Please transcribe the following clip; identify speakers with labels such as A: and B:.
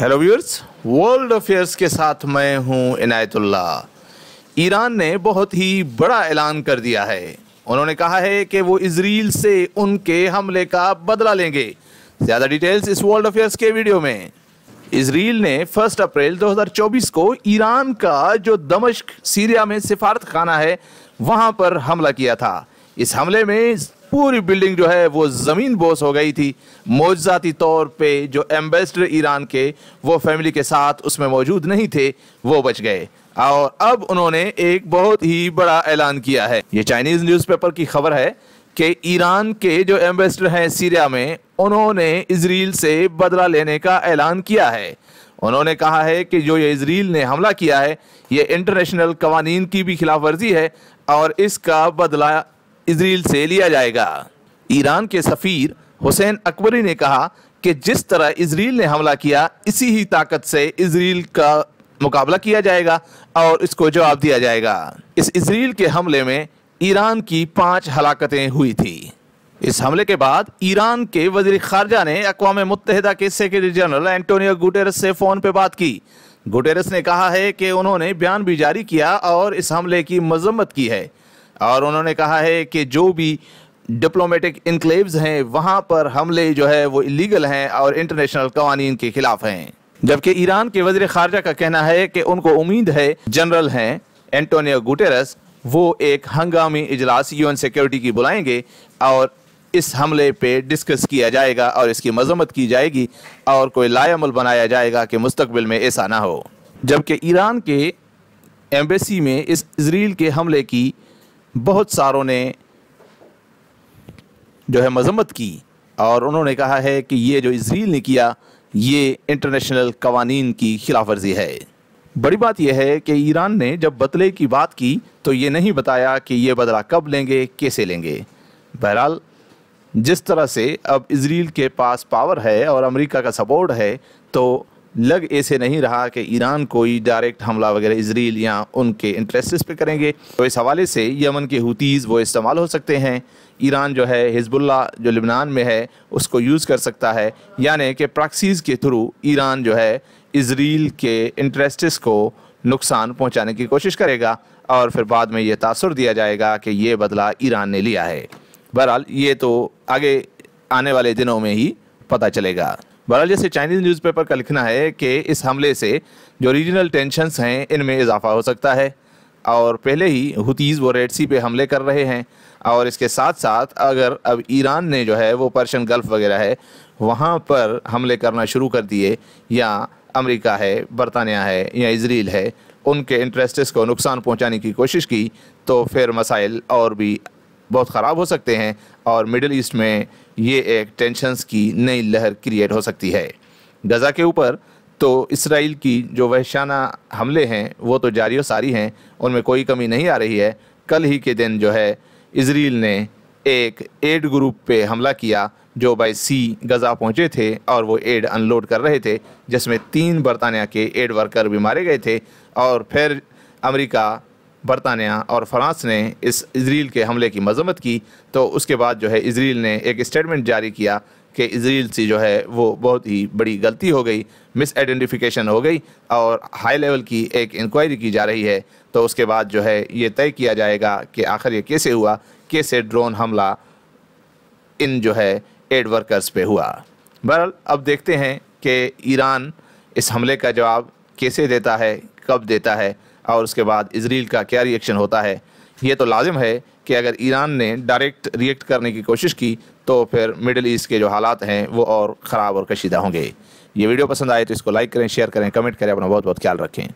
A: Hello viewers world affairs के साथ मैं हूँ इनायतुल्ला ईरान ने बहुत ही बड़ा ऐलान कर दिया है। उन्होंने कहा है कि वो इसराइल से उनके हमले का बदला लेंगे। ज़्यादा डिटेल्स इस वर्ल्ड अफेयर्स के वीडियो में। इसराइल ने फ़र्स्ट अप्रैल 2024 को ईरान का जो दमश्क, सीरिया में सिफारत खाना है, वहाँ पर हमला किया था। इस हमले में पूरी बिल्डिंग जो है वो ज़मीन बोस हो गई थी। मौजाती तौर पे जो एम्बेसडर ईरान के, वो फैमिली के साथ उसमें मौजूद नहीं थे, वो बच गए। और अब उन्होंने एक बहुत ही बड़ा ऐलान किया है। ये चाइनीज़ न्यूज़पेपर की खबर है कि ईरान के जो एम्बेसडर हैं सीरिया में, उन्होंने इसराइल से बदला लेने का ऐलान किया है। उन्होंने कहा है कि जो ये इसराइल ने हमला किया है, ये इंटरनेशनल कवानीन की भी खिलाफ वर्जी है और इसका बदला इसराइल से लिया जाएगा। ईरान के सफ़ीर हुसैन अकबरी ने कहा कि जिस तरह इसराइल ने हमला किया, इसी ही ताकत से इसराइल का मुकाबला किया जाएगा और इसको जवाब दिया जाएगा। इस इसराइल के हमले में ईरान की पाँच हलाकतें हुई थी। इस हमले के बाद ईरान के वज़ीर खारजा ने अकवा मुतहदा के सेक्रेटरी जनरल एंटोनियो गुटेरस से फ़ोन पर बात की। गुटेरस ने कहा है कि उन्होंने बयान भी जारी किया और इस हमले की मजम्मत की है। और उन्होंने कहा है कि जो भी डिप्लोमेटिक इनक्लेव्स हैं, वहाँ पर हमले जो है वो इलीगल हैं और इंटरनेशनल कवानीन के खिलाफ हैं। जबकि ईरान के वज़ीर खारजा का कहना है कि उनको उम्मीद है जनरल हैं एंटोनियो गुटेरस, वो एक हंगामी इजलास यूएन सिक्योरिटी की बुलाएँगे और इस हमले पे डिस्कस किया जाएगा और इसकी मजम्मत की जाएगी और कोई लायामल बनाया जाएगा कि मुस्तबिल में ऐसा ना हो। जबकि ईरान के एम्बेसी में इस इसराइल के हमले की बहुत सारों ने जो है मजम्मत की और उन्होंने कहा है कि ये जो इसराइल ने किया, ये इंटरनेशनल कवानीन की खिलाफ वर्जी है। बड़ी बात यह है कि ईरान ने जब बदले की बात की तो ये नहीं बताया कि ये बदला कब लेंगे, कैसे लेंगे। बहरहाल, जिस तरह से अब इसराइल के पास पावर है और अमेरिका का सपोर्ट है तो लग ऐसे नहीं रहा कि ईरान कोई डायरेक्ट हमला वगैरह इसराइल या उनके इंटरेस्ट पे करेंगे। तो इस हवाले से यमन के हुतीज़ वो इस्तेमाल हो सकते हैं। ईरान जो है हिजबुल्ला जो लिबनान में है, उसको यूज़ कर सकता है। यानी कि प्रॉक्सीज़ के थ्रू ईरान जो है इसराइल के इंटरेस्ट्स को नुकसान पहुँचाने की कोशिश करेगा और फिर बाद में ये तासर दिया जाएगा कि ये बदला ईरान ने लिया है। बहरहाल, ये तो आगे आने वाले दिनों में ही पता चलेगा। बहरहाल जैसे चाइनीज़ न्यूज़पेपर का लिखना है कि इस हमले से जो रीजनल टेंशन्स हैं, इनमें इजाफा हो सकता है। और पहले ही हुतीज़ वो रेड सी पे हमले कर रहे हैं। और इसके साथ साथ अगर अब ईरान ने जो है वो पर्शियन गल्फ़ वगैरह है, वहाँ पर हमले करना शुरू कर दिए, या अमेरिका है, बरतानिया है, या इसराइल है, उनके इंटरेस्ट्स को नुकसान पहुँचाने की कोशिश की तो फिर मसाइल और भी बहुत ख़राब हो सकते हैं और मिडल ईस्ट में ये एक टेंशनस की नई लहर क्रिएट हो सकती है। गज़ा के ऊपर तो इसराइल की जो वहशाना हमले हैं, वो तो जारी सारी हैं, उनमें कोई कमी नहीं आ रही है। कल ही के दिन जो है, इसराइल ने एक एड ग्रुप पे हमला किया, जो बाई सी गज़ा पहुँचे थे और वो एड अनलोड कर रहे थे, जिसमें तीन बरतानिया के एड वर्कर भी मारे गए थे। और फिर अमेरिका बरतानिया और फ्रांस ने इस इसराइल के हमले की मजम्मत की तो उसके बाद जो है इसराइल ने एक स्टेटमेंट जारी किया कि इसराइल से जो है वो बहुत ही बड़ी गलती हो गई मिस आइडेंटिफिकेशन हो गई और हाई लेवल की एक इंक्वायरी की जा रही है। तो उसके बाद जो है ये तय किया जाएगा कि आखिर ये कैसे हुआ, कैसे ड्रोन हमला इन जो है एड वर्कर्स पे हुआ। बहरहाल, अब देखते हैं कि ईरान इस हमले का जवाब कैसे देता है, कब देता है और उसके बाद इसराइल का क्या रिएक्शन होता है? ये तो लाजिम है कि अगर ईरान ने डायरेक्ट रिएक्ट करने की कोशिश की तो फिर मिडिल ईस्ट के जो हालात हैं, वो और ख़राब और कशीदा होंगे। ये वीडियो पसंद आए तो इसको लाइक करें शेयर करें कमेंट करें, अपना बहुत बहुत ख्याल रखें।